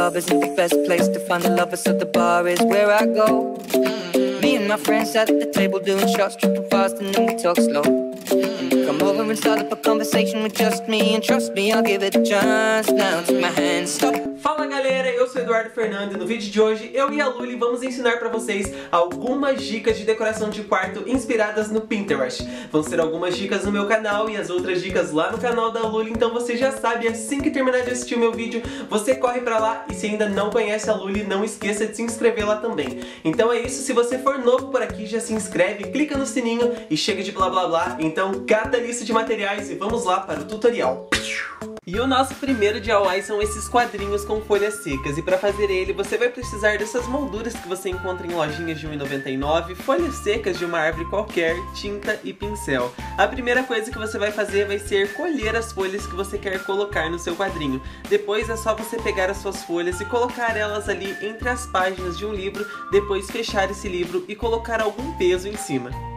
club isn't the best place to find the lovers, so the bar is where I go. Me and my friends at the table doing shots, tripping fast, and then we talk slow. Come over and start up a conversation with just me, and trust me, I'll give it a chance. Now take my hand, stop. Fala galera, eu sou Eduardo Fernando e no vídeo de hoje eu e a Luli vamos ensinar pra vocês algumas dicas de decoração de quarto inspiradas no Pinterest. Vão ser algumas dicas no meu canal e as outras dicas lá no canal da Luli, então você já sabe, assim que terminar de assistir o meu vídeo, você corre pra lá e se ainda não conhece a Luli, não esqueça de se inscrever lá também. Então é isso, se você for novo por aqui, já se inscreve, clica no sininho e chega de blá blá blá. Então cata a lista de materiais e vamos lá para o tutorial. E o nosso primeiro DIY são esses quadrinhos com folhas secas. E para fazer ele, você vai precisar dessas molduras que você encontra em lojinhas de R$1,99, folhas secas de uma árvore qualquer, tinta e pincel. A primeira coisa que você vai fazer vai ser colher as folhas que você quer colocar no seu quadrinho. Depois é só você pegar as suas folhas e colocar elas ali entre as páginas de um livro, depois fechar esse livro e colocar algum peso em cima.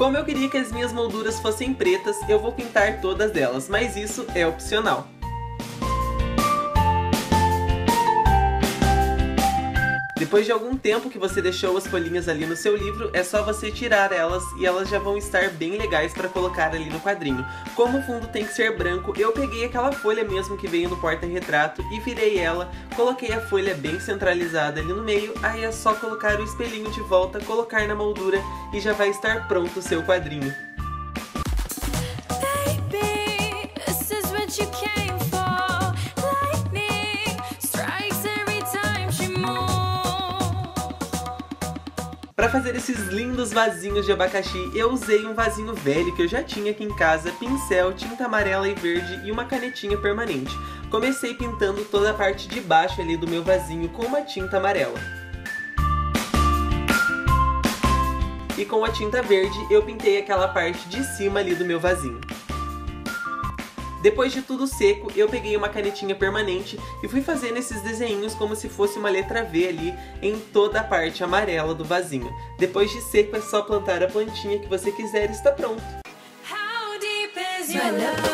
Como eu queria que as minhas molduras fossem pretas, eu vou pintar todas elas, mas isso é opcional. Depois de algum tempo que você deixou as folhinhas ali no seu livro, é só você tirar elas e elas já vão estar bem legais para colocar ali no quadrinho. Como o fundo tem que ser branco, eu peguei aquela folha mesmo que veio no porta-retrato e virei ela, coloquei a folha bem centralizada ali no meio, aí é só colocar o espelhinho de volta, colocar na moldura e já vai estar pronto o seu quadrinho. Fazer esses lindos vasinhos de abacaxi, eu usei um vasinho velho que eu já tinha aqui em casa, pincel, tinta amarela e verde e uma canetinha permanente. Comecei pintando toda a parte de baixo ali do meu vasinho com uma tinta amarela. E com a tinta verde eu pintei aquela parte de cima ali do meu vasinho. Depois de tudo seco, eu peguei uma canetinha permanente e fui fazendo esses desenhinhos como se fosse uma letra V ali em toda a parte amarela do vasinho. Depois de seco é só plantar a plantinha que você quiser e está pronto. How deep is your love?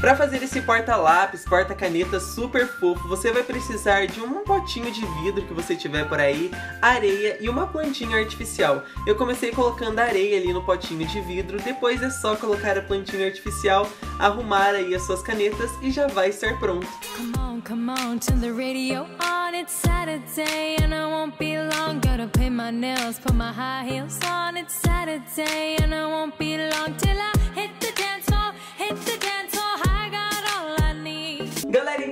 Para fazer esse porta-lápis, porta-caneta super fofo, você vai precisar de um potinho de vidro que você tiver por aí, areia e uma plantinha artificial. Eu comecei colocando areia ali no potinho de vidro, depois é só colocar a plantinha artificial, arrumar aí as suas canetas e já vai estar pronto. Come on, come on, the radio on. It's Saturday and I won't be long. Paint my nails, put my high heels on. It's Saturday and I won't be long till I hit the dance floor, hit the dance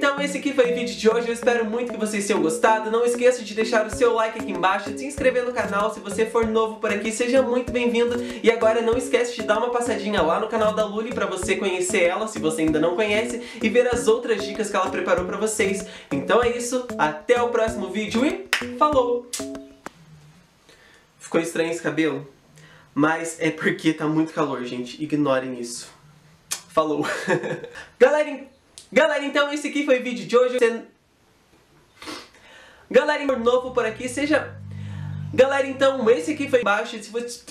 então esse aqui foi o vídeo de hoje, eu espero muito que vocês tenham gostado. Não esqueça de deixar o seu like aqui embaixo, de se inscrever no canal. Se você for novo por aqui, seja muito bem-vindo. E agora não esquece de dar uma passadinha lá no canal da Luli para você conhecer ela, se você ainda não conhece, e ver as outras dicas que ela preparou para vocês. Então é isso, até o próximo vídeo e falou! Ficou estranho esse cabelo? Mas é porque tá muito calor, gente. Ignorem isso. Falou! Galera, galera, então esse aqui foi o vídeo de hoje. Você- Galera, novo por aqui, seja... Galera, então esse aqui foi embaixo. Se você...